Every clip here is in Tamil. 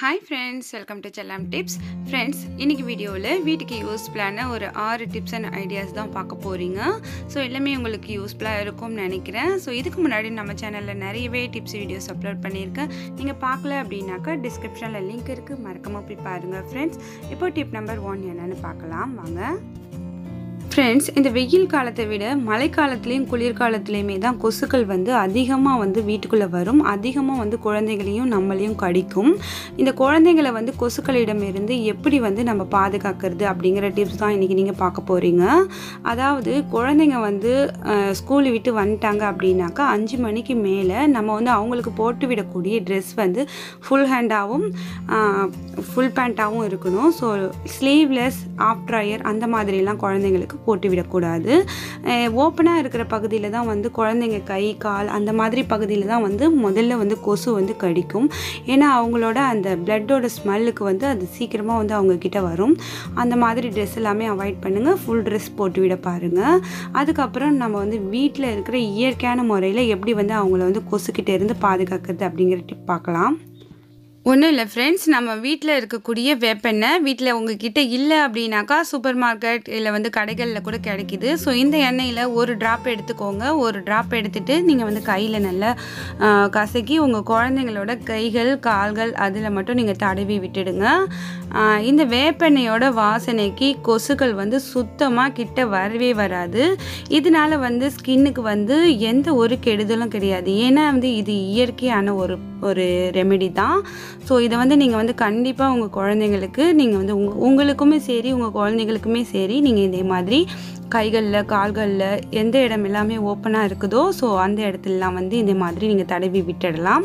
Hi friends welcome to Chellam tips friends இன்னைக்கு வீடியோவில் வீட்டுக்கு யூஸ்ஃபுல்லான ஒரு ஆறு டிப்ஸ் அண்ட் ஐடியாஸ் தான் பார்க்க போகிறீங்க ஸோ எல்லாமே உங்களுக்கு யூஸ்ஃபுல்லாக இருக்கும்னு நினைக்கிறேன். ஸோ இதுக்கு முன்னாடி நம்ம சேனலில் நிறையவே டிப்ஸ் வீடியோஸ் அப்லோட் பண்ணியிருக்கேன். நீங்கள் பார்க்கல அப்படின்னாக்கா டிஸ்கிரிப்ஷனில் லிங்க் இருக்குது மறக்காமல் போய் பாருங்கள் ஃப்ரெண்ட்ஸ் இப்போ டிப் நம்பர் ஒன் என்னென்னு பார்க்கலாம். வாங்க. ஃப்ரெண்ட்ஸ் இந்த வெயில் காலத்தை விட மழைக்காலத்துலேயும் குளிர்காலத்துலேயுமே தான் கொசுக்கள் வந்து அதிகமாக வந்து வீட்டுக்குள்ளே வரும். அதிகமாக வந்து குழந்தைகளையும் நம்மளையும் கடிக்கும். இந்த குழந்தைங்களை வந்து கொசுக்களிடமிருந்து எப்படி வந்து நம்ம பாதுகாக்கிறது அப்படிங்கிற டிப்ஸ் தான் இன்றைக்கி நீங்கள் பார்க்க போகிறீங்க அதாவது குழந்தைங்க வந்து ஸ்கூல் விட்டு வந்துட்டாங்க அப்படின்னாக்கா அஞ்சு மணிக்கு மேலே நம்ம வந்து அவங்களுக்கு போட்டு விடக்கூடிய ட்ரெஸ் வந்து ஃபுல் ஹேண்டாகவும் ஃபுல் பேண்ட்டாகவும் இருக்கணும். ஸோ ஸ்லீவ்லெஸ் ஆஃப் ட்ரையர் அந்த மாதிரிலாம் குழந்தைங்களுக்கு போட்டு விடக்கூடாது. ஓப்பனாக இருக்கிற பகுதியில் தான் வந்து குழந்தைங்க கை கால் அந்த மாதிரி பகுதியில் தான் வந்து முதல்ல வந்து கொசு வந்து கடிக்கும். ஏன்னா அவங்களோட அந்த பிளட்டோட ஸ்மெல்லுக்கு வந்து அது சீக்கிரமாக வந்து அவங்கக்கிட்ட வரும். அந்த மாதிரி ட்ரெஸ் எல்லாமே அவாய்ட் பண்ணுங்கள் ஃபுல் ட்ரெஸ் போட்டு விட பாருங்கள் அதுக்கப்புறம் நம்ம வந்து வீட்டில் இருக்கிற இயற்கையான முறையில் எப்படி வந்து அவங்கள வந்து கொசுக்கிட்டேருந்து பாதுகாக்கிறது அப்படிங்கிற டிப் பார்க்கலாம். ஒன்றும் இல்லை ஃப்ரெண்ட்ஸ் நம்ம வீட்டில் இருக்கக்கூடிய வேப்பெண்ணெய் வீட்டில் உங்ககிட்ட இல்லை அப்படின்னாக்கா சூப்பர் மார்க்கெட் இல்லை வந்து கடைகளில் கூட கிடைக்கிது. ஸோ இந்த எண்ணெயில் ஒரு ட்ராப் எடுத்துக்கோங்க. ஒரு ட்ராப் எடுத்துகிட்டு நீங்கள் வந்து கையில் நல்லா கசக்கி உங்கள் குழந்தைங்களோட கைகள் கால்கள் அதில் மட்டும் நீங்கள் தடவி விட்டுடுங்க. இந்த வேப்பெண்ணெயோட வாசனைக்கு கொசுக்கள் வந்து சுத்தமாக கிட்ட வரவே வராது. இதனால வந்து ஸ்கின்னுக்கு வந்து எந்த ஒரு கெடுதலும் கிடையாது. ஏன்னா வந்து இது இயற்கையான ஒரு ஒரு ரெமெடி தான். ஸோ இதை வந்து நீங்கள் வந்து கண்டிப்பாக உங்கள் குழந்தைங்களுக்கு நீங்கள் வந்து உங்கள் உங்களுக்குமே சரி உங்கள் குழந்தைங்களுக்குமே சரி நீங்கள் இதே மாதிரி கைகளில் கால்களில் எந்த இடம் எல்லாமே ஓப்பனாக இருக்குதோ ஸோ அந்த இடத்துலலாம் வந்து இந்த மாதிரி நீங்கள் தடவி விட்டுடலாம்.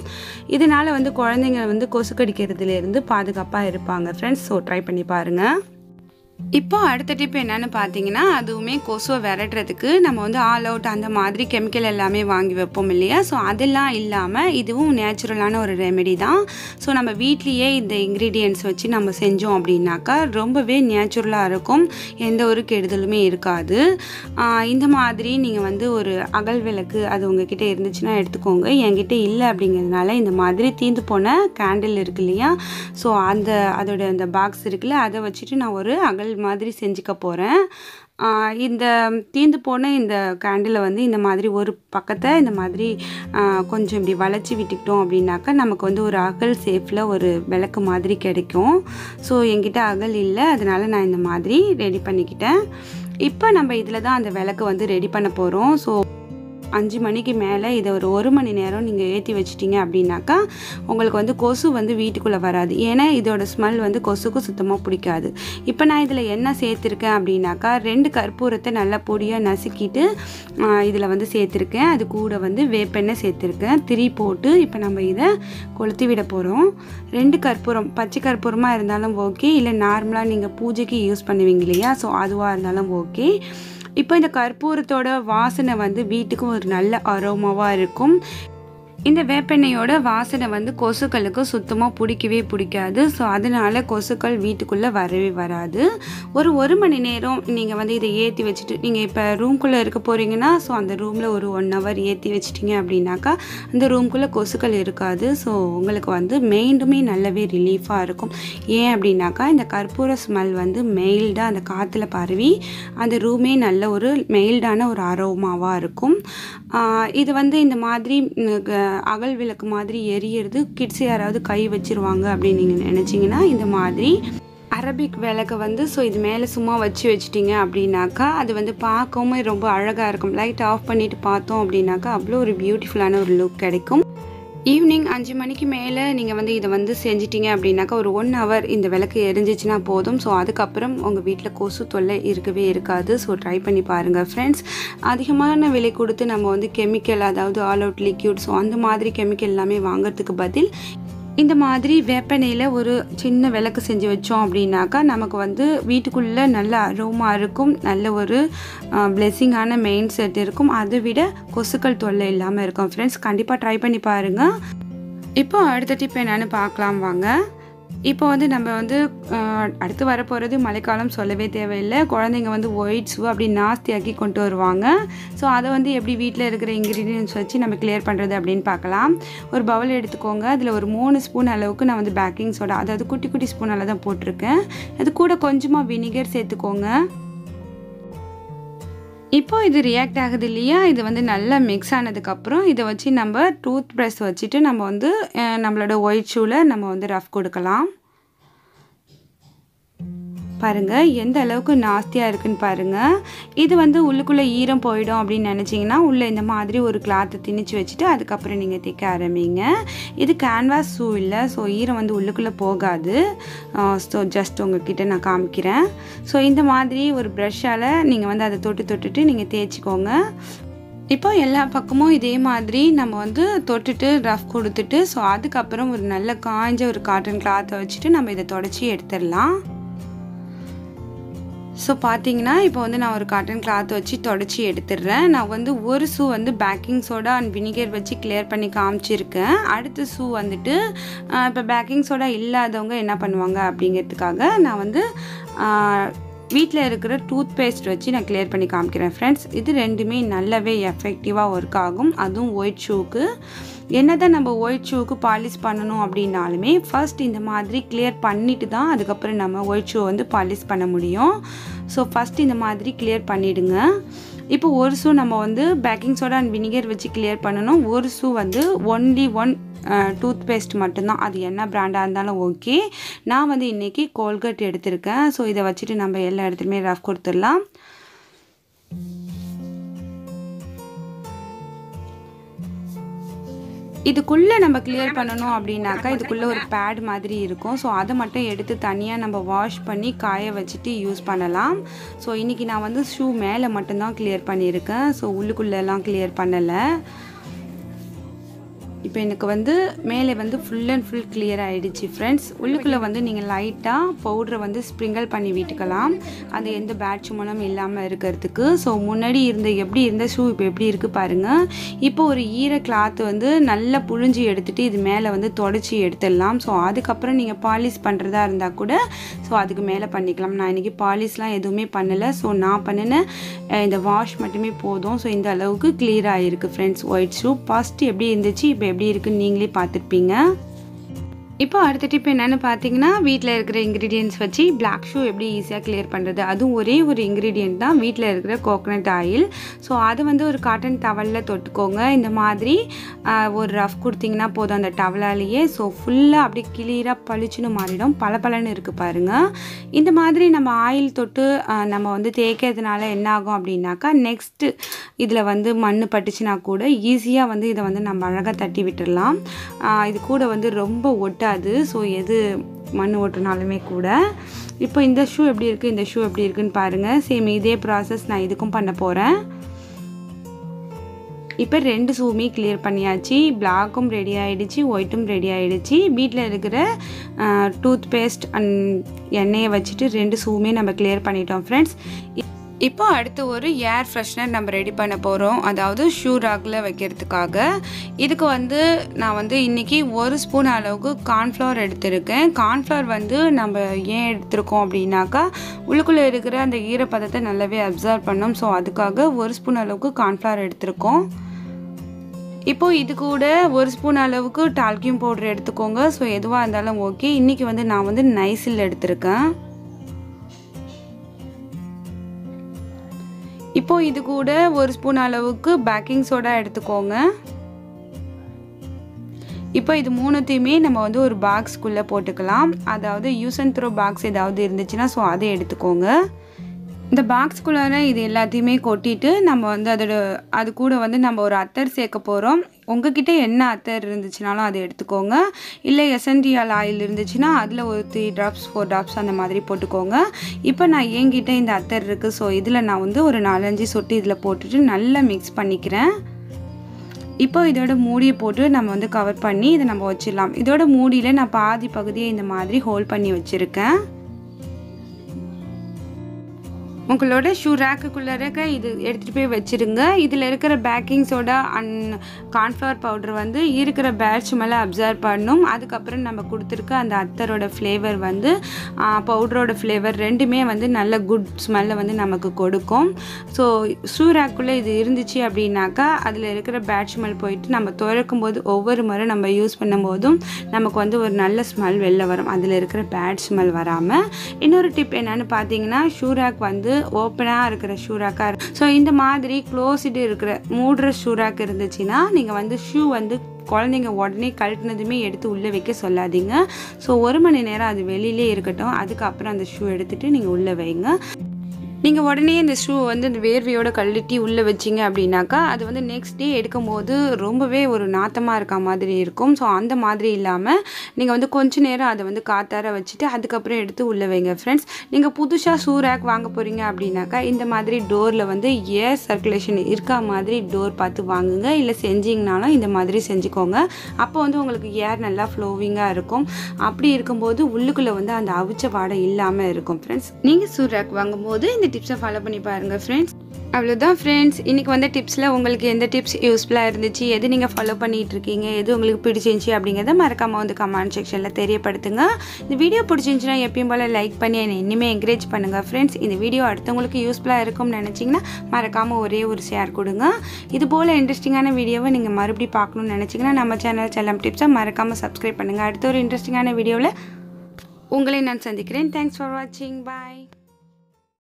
இதனால் வந்து குழந்தைங்க வந்து கொசு கடிக்கிறதுலேருந்து பாதுகாப்பாக இருப்பாங்க. ஃப்ரெண்ட்ஸ் ஸோ ட்ரை பண்ணி பாருங்கள் இப்போ அடுத்த டிப் என்னென்னு பார்த்தீங்கன்னா அதுவுமே கொசுவை விரட்டுறதுக்கு நம்ம வந்து ஆல் அவுட் அந்த மாதிரி கெமிக்கல் எல்லாமே வாங்கி வைப்போம் இல்லையா? ஸோ அதெல்லாம் இல்லாமல் இதுவும் நேச்சுரலான ஒரு ரெமெடி தான். ஸோ நம்ம வீட்லேயே இந்த இன்க்ரீடியன்ட்ஸ் வச்சு நம்ம செஞ்சோம் அப்படின்னாக்கா ரொம்பவே நேச்சுரலாக இருக்கும். எந்த ஒரு கெடுதலுமே இருக்காது. இந்த மாதிரி நீங்கள் வந்து ஒரு அகல் விளக்கு அது உங்ககிட்ட இருந்துச்சுன்னா எடுத்துக்கோங்க. என்கிட்ட இல்லை அப்படிங்கிறதுனால இந்த மாதிரி தீந்து போன கேண்டில் இருக்கு இல்லையா? ஸோ அந்த அதோட அந்த பாக்ஸ் இருக்குல்ல அதை வச்சுட்டு நான் ஒரு அகல் மாதிரி செஞ்சுக்க போகிறேன் இந்த தீந்து போன இந்த கேண்டிலை வந்து இந்த மாதிரி ஒரு பக்கத்தை இந்த மாதிரி கொஞ்சம் இப்படி வளைச்சி விட்டுக்கிட்டோம் அப்படின்னாக்கா நமக்கு வந்து ஒரு அகல் சேஃபில் ஒரு விளக்கு மாதிரி கிடைக்கும். ஸோ என்கிட்ட அகல் இல்லை. அதனால் நான் இந்த மாதிரி ரெடி பண்ணிக்கிட்டேன். இப்போ நம்ம இதில் தான் அந்த விளக்கு வந்து ரெடி பண்ண போகிறோம் ஸோ அஞ்சு மணிக்கு மேலே இதை ஒரு ஒரு மணி நேரம் நீங்கள் ஏற்றி வச்சிட்டிங்க அப்படின்னாக்கா உங்களுக்கு வந்து கொசு வந்து வீட்டுக்குள்ளே வராது. ஏன்னா இதோட ஸ்மெல் வந்து கொசுக்கு சுத்தமாக பிடிக்காது. இப்போ நான் இதில் என்ன சேர்த்துருக்கேன் அப்படின்னாக்கா ரெண்டு கற்பூரத்தை நல்லா பொடியாக நசுக்கிட்டு இதில் வந்து சேர்த்துருக்கேன். அது கூட வந்து வேப்பெண்ணெய் சேர்த்துருக்கேன். திரி போட்டு இப்போ நம்ம இதை கொளுத்தி விட போகிறோம் ரெண்டு கற்பூரம் பச்சை கற்பூரமாக இருந்தாலும் ஓகே இல்லை நார்மலாக நீங்கள் பூஜைக்கு யூஸ் பண்ணுவீங்க இல்லையா? ஸோ அதுவாக இருந்தாலும் ஓகே இப்போ இந்த கற்பூரத்தோட வாசனை வந்து வீட்டுக்கும் ஒரு நல்ல அரோமாவாக இருக்கும். இந்த வேப்பெண்ணெயோட வாசனை வந்து கொசுக்களுக்கு சுத்தமாக பிடிக்கவே பிடிக்காது. ஸோ அதனால் கொசுக்கள் வீட்டுக்குள்ளே வரவே வராது. ஒரு ஒரு மணி நேரம் நீங்கள் வந்து இதை ஏற்றி வச்சுட்டு நீங்கள் இப்போ ரூம்குள்ளே இருக்க போகிறீங்கன்னா ஸோ அந்த ரூமில் ஒரு ஒன் ஹவர் ஏற்றி வச்சிட்டிங்க அப்படின்னாக்கா அந்த ரூம்குள்ளே கொசுக்கள் இருக்காது. ஸோ உங்களுக்கு வந்து மெயிண்டுமே நல்லாவே ரிலீஃபாக இருக்கும். ஏன் அப்படின்னாக்கா இந்த கற்பூர ஸ்மெல் வந்து மெயில்டாக அந்த காற்றுல பரவி அந்த ரூமே நல்ல ஒரு மெயில்டான ஒரு அரோமாவாக இருக்கும். இது வந்து இந்த மாதிரி அகல் விளக்கு மாதிரி எரியறது கிட்ஸ் யாராவது கை வச்சிருவாங்க அப்படின்னு நீங்கள் நினச்சிங்கன்னா இந்த மாதிரி அரபிக் விளக்கை வந்து ஸோ இது மேலே சும்மா வச்சு வச்சிட்டிங்க அப்படின்னாக்கா அது வந்து பார்க்கவும் ரொம்ப அழகாக இருக்கும். லைட் ஆஃப் பண்ணிவிட்டு பார்த்தோம் அப்படின்னாக்கா அவ்வளோ ஒரு பியூட்டிஃபுல்லான ஒரு லுக் கிடைக்கும். ஈவினிங் அஞ்சு மணிக்கு மேலே நீங்கள் வந்து இதை வந்து செஞ்சிட்டிங்க அப்படின்னாக்கா ஒரு ஒன் ஹவர் இந்த விளக்கு எரிஞ்சிச்சுன்னா போதும். ஸோ அதுக்கப்புறம் உங்கள் வீட்டில் கொசு தொல்லை இருக்கவே இருக்காது. ஸோ ட்ரை பண்ணி பாருங்கள் ஃப்ரெண்ட்ஸ் அதிகமான விலை கொடுத்து நம்ம வந்து கெமிக்கல் அதாவது ஆல் அவுட் லிக்யூட் ஸோ அந்த மாதிரி கெமிக்கல் எல்லாமே வாங்குறதுக்கு பதில் இந்த மாதிரி வேப்பெண்ணெயில் ஒரு சின்ன விளக்கு செஞ்சு வச்சோம் அப்படின்னாக்கா நமக்கு வந்து வீட்டுக்குள்ளே நல்ல அரோமா இருக்கும் நல்ல ஒரு பிளெஸ்ஸிங்கான மெயின் செட் இருக்கும். அதை விட கொசுக்கள் தொல்லை இல்லாமல் இருக்கும். ஃப்ரெண்ட்ஸ் கண்டிப்பாக ட்ரை பண்ணி பாருங்கள் இப்போ அடுத்த டிப் என்னென்னு பார்க்கலாம் வாங்க. இப்போ வந்து நம்ம வந்து அடுத்து வரப்போகிறது மழைக்காலம் சொல்லவே தேவையில்லை. குழந்தைங்க வந்து ஒயிட் ஷூ அப்படி நாஸ்தியாக்கி கொண்டு வருவாங்க. ஸோ அதை வந்து எப்படி வீட்டில் இருக்கிற இன்க்ரீடியன்ஸ் வச்சு நம்ம கிளியர் பண்ணுறது அப்படின்னு பார்க்கலாம். ஒரு பவுல் எடுத்துக்கோங்க. அதில் ஒரு மூணு ஸ்பூன் அளவுக்கு நான் வந்து பேக்கிங் சோடா அதாவது குட்டி குட்டி ஸ்பூன் தான் போட்டிருக்கேன். அது கூட கொஞ்சமாக வினிகர் சேர்த்துக்கோங்க. இப்போ இது ரியாக்ட் ஆகுது இல்லையா இது வந்து நல்லா மிக்ஸ் ஆனதுக்கப்புறம் இதை வச்சு நம்ம டூத் ப்ரஷ் வச்சுட்டு நம்ம வந்து நம்மளோட ஒயிட் ஷூவில் நம்ம வந்து ரஃப் கொடுக்கலாம். பாருங்கள் எந்த அளவுக்கு நாஸ்தியாக இருக்குன்னு பாருங்கள் இது வந்து உள்ளுக்குள்ளே ஈரம் போயிடும் அப்படின்னு நினச்சிங்கன்னா உள்ளே இந்த மாதிரி ஒரு கிளாத்தை திணிச்சு வச்சுட்டு அதுக்கப்புறம் நீங்கள் தைக்க ஆரம்பிங்க. இது கேன்வாஸ் ஷூ இல்லை ஸோ ஈரம் வந்து உள்ளுக்குள்ளே போகாது. ஸோ ஜஸ்ட் உங்ககிட்ட நான் காமிக்கிறேன். ஸோ இந்த மாதிரி ஒரு ப்ரஷ்ஷால் நீங்கள் வந்து அதை தொட்டு தொட்டுட்டு நீங்கள் தேய்ச்சிக்கோங்க. இப்போ எல்லா பக்கமும் இதே மாதிரி நம்ம வந்து தொட்டுட்டு ரஃப் கொடுத்துட்டு ஸோ அதுக்கப்புறம் ஒரு நல்ல காய்ஞ்ச ஒரு காட்டன் கிளாத்தை வச்சுட்டு நம்ம இதை தொடச்சி எடுத்துடலாம். ஸோ பார்த்தீங்கன்னா இப்போ வந்து நான் ஒரு காட்டன் கிளாத் வச்சு தொடச்சி எடுத்துடுறேன். நான் வந்து ஒரு ஷூ வந்து பேக்கிங் சோடா அண்ட் வினிகர் வச்சு கிளியர் பண்ணி காமிச்சிருக்கேன். அடுத்த ஷூ வந்துட்டு இப்போ பேக்கிங் சோடா இல்லாதவங்க என்ன பண்ணுவாங்க அப்படிங்கிறதுக்காக நான் வந்து வீட்டில் இருக்கிற டூத் பேஸ்ட் வச்சு நான் கிளியர் பண்ணி காமிக்கிறேன் ஃப்ரெண்ட்ஸ் இது ரெண்டுமே நல்லாவே எஃபெக்டிவாக ஒர்க் ஆகும். அதுவும் ஒயிட் ஷூக்கு என்னதான் நம்ம ஒயிட் ஷூக்கு பாலிஷ் பண்ணணும் அப்படின்னாலுமே ஃபர்ஸ்ட் இந்த மாதிரி கிளியர் பண்ணிட்டு தான் அதுக்கப்புறம் நம்ம ஒயிட் ஷூ வந்து பாலிஷ் பண்ண முடியும். ஸோ ஃபஸ்ட் இந்த மாதிரி கிளியர் பண்ணிவிடுங்க இப்போ ஒரு ஷூ நம்ம வந்து பேக்கிங் சோடா அண்ட் வினிகர் வச்சு கிளியர் பண்ணணும். ஒரு ஷூ வந்து ஒன்லி ஒன் டூத் பேஸ்ட் மட்டும்தான். அது என்ன ப்ராண்டாக இருந்தாலும் ஓகே நான் வந்து இன்றைக்கி கோல்கட் எடுத்திருக்கேன். ஸோ இதை வச்சுட்டு நம்ம எல்லா இடத்துலையுமே ரஃப் கொடுத்துடலாம். இதுக்குள்ளே நம்ம கிளியர் பண்ணணும் அப்படின்னாக்கா இதுக்குள்ளே ஒரு பேட் மாதிரி இருக்கும். ஸோ அதை மட்டும் எடுத்து தனியாக நம்ம வாஷ் பண்ணி காய வச்சுட்டு யூஸ் பண்ணலாம். ஸோ இன்றைக்கி நான் வந்து ஷூ மேலே மட்டும்தான் கிளியர் பண்ணியிருக்கேன். ஸோ உள்ளுக்குள்ளெல்லாம் கிளியர் பண்ணலை. இப்போ எனக்கு வந்து மேலே வந்து ஃபுல் அண்ட் ஃபுல் கிளியர் ஆகிடுச்சு ஃப்ரெண்ட்ஸ் உள்ளுக்குள்ளே வந்து நீங்கள் லைட்டாக பவுடரை வந்து ஸ்ப்ரிங்கிள் பண்ணி விட்டுக்கலாம். அது எந்த பேட் சுமனும் இல்லாமல் இருக்கிறதுக்கு. ஸோ முன்னாடி இருந்த எப்படி இருந்த ஷூ இப்போ எப்படி இருக்குது பாருங்கள் இப்போ ஒரு ஈர கிளாத் வந்து நல்லா புழிஞ்சு எடுத்துகிட்டு இது மேலே வந்து தொடச்சி எடுத்துடலாம். ஸோ அதுக்கப்புறம் நீங்கள் பாலிஷ் பண்ணுறதா இருந்தால் கூட ஸோ அதுக்கு மேலே பண்ணிக்கலாம். நான் இன்றைக்கி பாலிஷ்லாம் எதுவுமே பண்ணலை. ஸோ நான் பண்ணின இந்த வாஷ் மட்டுமே போதும். ஸோ இந்த அளவுக்கு கிளியர் ஆகிருக்கு ஃப்ரெண்ட்ஸ் ஒயிட் ஷூ ஃபஸ்ட்டு எப்படி இருந்துச்சு இப்போ எப்படி இருக்குன்னு நீங்களே பார்த்துருப்பீங்க. இப்போ அடுத்த டிப் என்னென்னு பார்த்தீங்கன்னா வீட்டில் இருக்கிற இன்க்ரீடியன்ஸ் வச்சு பிளாக் ஷூ எப்படி ஈஸியாக கிளியர் பண்ணுறது அதுவும் ஒரே ஒரு இன்க்ரீடியன்ட் தான். வீட்டில் இருக்கிற கோகனட் ஆயில் ஸோ அதை வந்து ஒரு காட்டன் டவலில் தொட்டுக்கோங்க. இந்த மாதிரி ஒரு ரஃப் கொடுத்தீங்கன்னா போதும் அந்த டவலாலேயே ஸோ ஃபுல்லாக அப்படி கிளியராக பளிச்சுன்னு மாறிடும். பளபளன்னு இருக்குது பாருங்கள் இந்த மாதிரி நம்ம ஆயில் தொட்டு நம்ம வந்து தேய்க்கிறதுனால என்ன ஆகும் அப்படின்னாக்கா நெக்ஸ்ட்டு இதில் வந்து மண் பட்டுச்சுன்னா கூட ஈஸியாக வந்து இதை வந்து நம்ம அழகாக தட்டி விட்டுடலாம் இது கூட வந்து ரொம்ப தெரியாது ஸோ எது மண் ஓட்டுனாலுமே கூட. இப்போ இந்த ஷூ எப்படி இருக்குது இந்த ஷூ எப்படி இருக்குன்னு பாருங்கள் சேம் இதே ப்ராசஸ் நான் இதுக்கும் பண்ண போகிறேன் இப்போ ரெண்டு ஷூமே கிளியர் பண்ணியாச்சு. பிளாக்கும் ரெடி ஆகிடுச்சு ஒயிட்டும் ரெடி ஆகிடுச்சு வீட்டில் இருக்கிற டூத் பேஸ்ட் அண்ட் எண்ணெயை வச்சுட்டு ரெண்டு ஷூமே நம்ம கிளியர் பண்ணிட்டோம் ஃப்ரெண்ட்ஸ் இப்போ அடுத்து ஒரு ஏர் ஃப்ரெஷ்னர் நம்ம ரெடி பண்ண போகிறோம் அதாவது ஷூ ராகில் வைக்கிறதுக்காக. இதுக்கு வந்து நான் வந்து இன்றைக்கி ஒரு ஸ்பூன் அளவுக்கு கார்ன்ஃப்ளவர் எடுத்திருக்கேன். கார்ன்ஃப்ளவர் வந்து நம்ம ஏன் எடுத்திருக்கோம் அப்படின்னாக்கா உள்ளுக்குள்ளே இருக்கிற அந்த ஈரப்பதத்தை நல்லாவே அப்சர்வ் பண்ணோம். ஸோ அதுக்காக ஒரு ஸ்பூன் அளவுக்கு கார்ன்ஃப்ளவர் எடுத்திருக்கோம். இப்போது இது கூட ஒரு ஸ்பூன் அளவுக்கு டால்கியம் பவுடர் எடுத்துக்கோங்க. ஸோ எதுவாக இருந்தாலும் ஓகே இன்றைக்கி வந்து நான் வந்து நைசில் எடுத்திருக்கேன். இப்போ இது கூட ஒரு ஸ்பூன் அளவுக்கு பேக்கிங் சோடா எடுத்துக்கோங்க. இப்போ இது மூணுத்தையுமே நம்ம வந்து ஒரு பாக்ஸ்க்குள்ளே போட்டுக்கலாம். அதாவது யூஸ் அண்ட் த்ரோ பாக்ஸ் ஏதாவது இருந்துச்சுன்னா ஸோ அதை எடுத்துக்கோங்க. இந்த பாக்ஸ்குள்ளார இது எல்லாத்தையுமே கொட்டிட்டு நம்ம வந்து அதோட அது கூட வந்து நம்ம ஒரு அத்தர் சேர்க்க போகிறோம் உங்ககிட்ட என்ன அத்தர் இருந்துச்சுனாலும் அதை எடுத்துக்கோங்க. இல்லை எசன்டியல் ஆயில் இருந்துச்சுன்னா அதில் ஒரு த்ரீ ட்ராப்ஸ் ஃபோர் ட்ராப்ஸ் அந்த மாதிரி போட்டுக்கோங்க. இப்போ நான் என்கிட்ட இந்த அத்தர் இருக்குது ஸோ இதில் நான் வந்து ஒரு நாலஞ்சு சொட்டு இதில் போட்டுட்டு நல்லா மிக்ஸ் பண்ணிக்கிறேன். இப்போ இதோட மூடியை போட்டு நம்ம வந்து கவர் பண்ணி இதை நம்ம வச்சிடலாம். இதோட மூடியில் நான் பாதி பகுதியை இந்த மாதிரி ஹோல்ட் பண்ணி வச்சுருக்கேன். உங்களோட ஷூ ரேக்குக்குள்ளே இருக்க இது எடுத்துகிட்டு போய் வச்சுருங்க. இதில் இருக்கிற baking soda and cornflour powder வந்து இருக்கிற பேட்ச் மேலே அப்சர்வ் பண்ணும். அதுக்கப்புறம் நம்ம கொடுத்துருக்க அந்த அத்தரோட ஃப்ளேவர் வந்து பவுடரோட ஃப்ளேவர் ரெண்டுமே வந்து நல்ல குட் ஸ்மெல்லை வந்து நமக்கு கொடுக்கும். ஸோ ஷூ ரேக்குள்ளே இது இருந்துச்சு அப்படின்னாக்கா அதில் இருக்கிற பேட் ஸ்மெல் போயிட்டு நம்ம துறக்கும் போது ஒவ்வொரு முறை நம்ம யூஸ் பண்ணும்போதும் நமக்கு வந்து ஒரு நல்ல ஸ்மெல் வெளில வரும். அதில் இருக்கிற பேட் ஸ்மெல் வராமல் இன்னொரு டிப் என்னென்னு பார்த்தீங்கன்னா ஷூ ரேக் வந்து ஓப்பனாக இருக்கிற ஷூராக்காக இருக்கும் ஸோ இந்த மாதிரி க்ளோஸ்டு இருக்கிற மூடுற ஷூ இருந்துச்சுன்னா நீங்கள் வந்து ஷூ வந்து குழந்தைங்க உடனே கழட்டினதுமே எடுத்து உள்ளே வைக்க சொல்லாதீங்க. ஸோ ஒரு மணி நேரம் அது வெளியிலே இருக்கட்டும். அதுக்கப்புறம் அந்த ஷூ எடுத்துகிட்டு நீங்கள் உள்ளே வைங்க. நீங்கள் உடனே இந்த ஷூ வந்து இந்த வேர்வையோட கழட்டி உள்ளே வச்சிங்க அப்படின்னாக்கா அது வந்து நெக்ஸ்ட் டே எடுக்கும் போது ரொம்பவே ஒரு நாத்தமாக இருக்க மாதிரி இருக்கும். ஸோ அந்த மாதிரி இல்லாமல் நீங்கள் வந்து கொஞ்ச நேரம் அதை வந்து காத்தார வச்சுட்டு அதுக்கப்புறம் எடுத்து உள்ளே வைங்க ஃப்ரெண்ட்ஸ் நீங்கள் புதுசாக ஷூ ரேக் வாங்க போகிறீங்க அப்படின்னாக்கா இந்த மாதிரி டோரில் வந்து ஏர் சர்க்குலேஷன் இருக்கா மாதிரி டோர் பார்த்து வாங்குங்க. இல்லை செஞ்சிங்கனாலும் இந்த மாதிரி செஞ்சுக்கோங்க. அப்போ வந்து உங்களுக்கு ஏர் நல்லா ஃப்ளோவிங்காக இருக்கும். அப்படி இருக்கும்போது உள்ளுக்குள்ளே வந்து அந்த அவிச்ச வாடை இல்லாமல் இருக்கும் ஃப்ரெண்ட்ஸ் நீங்கள் ஷூ ரேக் வாங்கும்போது இந்த டிப்ஸை ஃபாலோ பண்ணி பாருங்கள் ஃப்ரெண்ட்ஸ் அவ்வளோதான் ஃப்ரெண்ட்ஸ் இன்றைக்கி வந்த டிப்ஸில் உங்களுக்கு எந்த டிப்ஸ் யூஸ்ஃபுல்லாக இருந்துச்சு எது நீங்கள் ஃபாலோ பண்ணிகிட்டு இருக்கீங்க எது உங்களுக்கு பிடிச்சிருந்துச்சி அப்படிங்கிறத மறக்காமல் வந்து கமெண்ட் செக்ஷனில் தெரியப்படுத்துங்க. இந்த வீடியோ பிடிச்சிருந்துச்சின்னா எப்பயும் போல் லைக் பண்ணி என்னை இன்னுமே என்கரேஜ் பண்ணுங்கள் ஃப்ரெண்ட்ஸ் இந்த வீடியோ அடுத்தவங்களுக்கு யூஸ்ஃபுல்லாக இருக்கும்னு நினச்சிங்கன்னா மறக்காமல் ஒரே ஒரு ஷேர் கொடுங்க. இது போல் இன்ட்ரெஸ்டிங்கான வீடியோவை நீங்கள் மறுபடியும் பார்க்கணும்னு நினச்சிங்கன்னா நம்ம சேனல் செல்லம் டிப்ஸை மறக்காமல் சப்ஸ்கிரைப் பண்ணுங்கள் அடுத்த ஒரு இன்ட்ரெஸ்டிங்கான வீடியோவில் உங்களை நான் சந்திக்கிறேன். தேங்க்ஸ் ஃபார் வாட்சிங் பாய்